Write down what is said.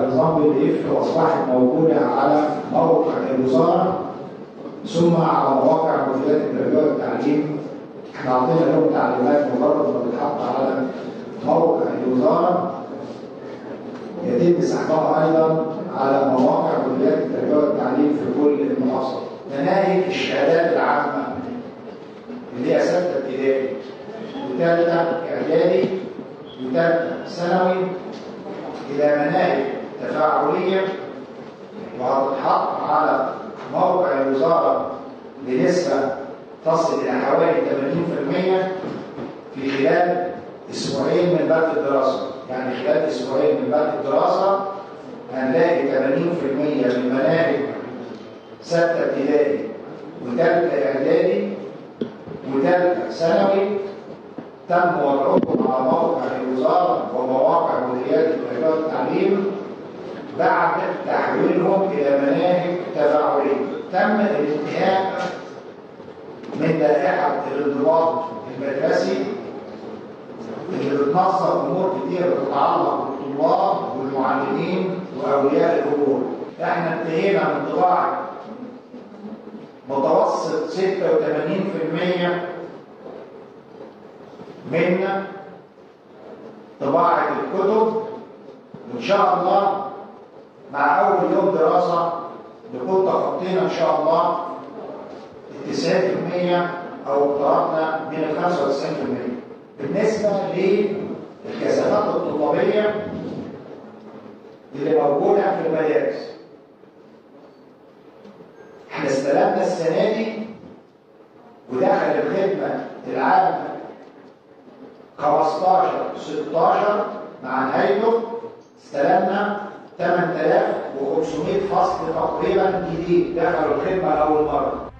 بنظام بي دي اف واصبحت موجوده على موقع الوزارة ثم على مواقع مديريات التربية والتعليم إحنا أعطينا لهم تعليمات مجرد ما بتتحط على موقع الوزارة يتم سحبها أيضا على مواقع مديريات التربية والتعليم في كل المحافظات. مناهج الشهادات العامة اللي هي ستة ابتدائي وثالثه إعدادي وثالثه ثانوي إلى مناهج تفاعلية وهتتحط على موقع الوزارة بنسبه تصل إلى حوالي 80% في خلال أسبوعين من بدء الدراسة. يعني خلال أسبوعين من بدء الدراسة هنلاقي 80% من مناهج ستة ابتدائي وثالثه إعدادي وثالثه ثانوي تم وضعهم على موقع الوزارة ومواقع مديريات التربيه والتعليم بعد تحويلهم إلى مناهج تفاعلية. تم الانتهاء من لائحه الانضباط المدرسي اللي بتنظم أمور كتير بتتعلق بالطلاب والمعلمين وأولياء الأمور. إحنا انتهينا من طباعه متوسط 86% من طباعة الكتب. وان شاء الله مع أول يوم دراسة نكون تخطينا إن شاء الله ال 90% أو اقتربنا من ال 95% بالنسبة للكثافات الطلابية اللي موجودة في المدارس إحنا استلمنا السنة دي ودخل الخدمة العامه 15 16 مع نهايته استلمنا 8500 فصل تقريبا جديد. دخلوا الخدمة لأول مرة.